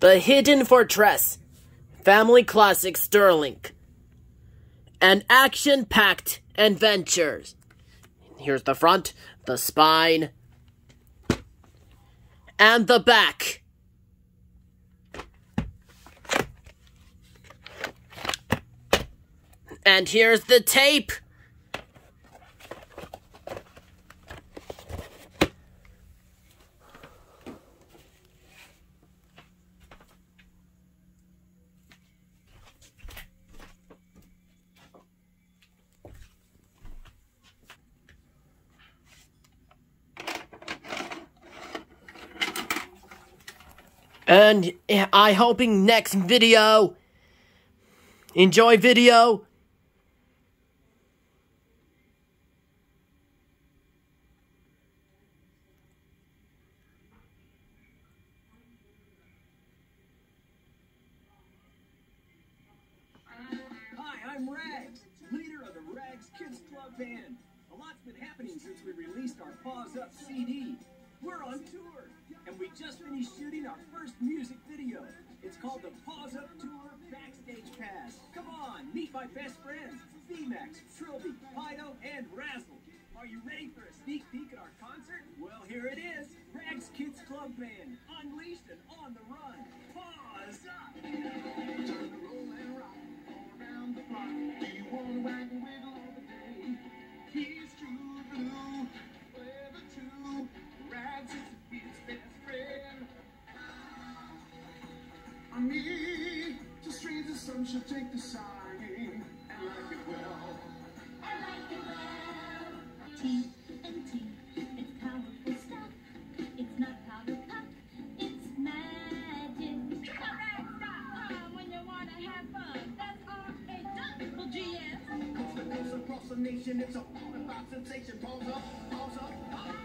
The Hidden Fortress, Family Classic Sterling, and action-packed adventures. Here's the front, the spine, and the back. And here's the tape. And I hoping next video. Enjoy video. Hi, I'm Raggs, leader of the Raggs Kids Club Band. A lot's been happening since we released our Paws Up CD. We're on tour, and we just finished shooting our first music video. It's called the Paws Up Tour Backstage Pass. Come on, meet my best friends, B.Max, Trilby, Pido, and Razzle. Are you ready for a sneak peek at our concert? Well, here it is. Raggs Kids Club Band, unleashed and on the run. Some should take the sign and like it well. I like it well. Tea and tea, it's powerful stuff. It's not powder puff, it's magic. Correct.com when you wanna have fun. That's R-A-double-G-S. Coast to coast across the nation, it's a all about sensation. Paws up, paws up, paws up.